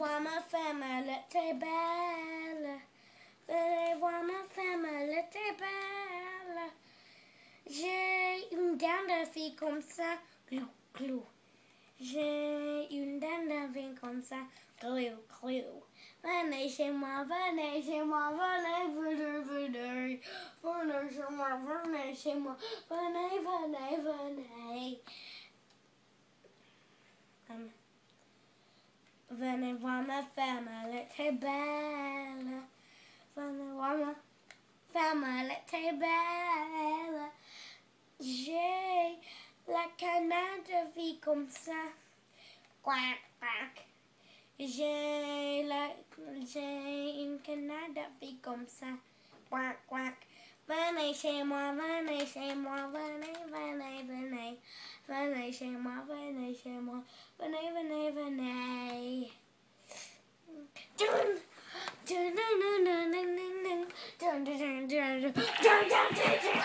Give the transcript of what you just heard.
voir ma femme, elle était belle. Venez voir ma femme, elle était belle. J'ai une de fille comme ça, clou, clou. J'ai une de fille comme ça, clou, clou. Venez chez moi, venez chez moi, venez, venez, venez. Venez chez moi, venez chez moi, venez, venez, venez. Um, belle. Venez voir ma femme, elle était belle. J'ai la canne de vie comme ça. Quack, quack. J'ai la, j'ai une canne de vie comme ça. Quack, quack. Venez chez moi, venez chez moi, venez, venez, venez. Venez chez moi, venez chez moi, venez, venez, venez. Göreceğim.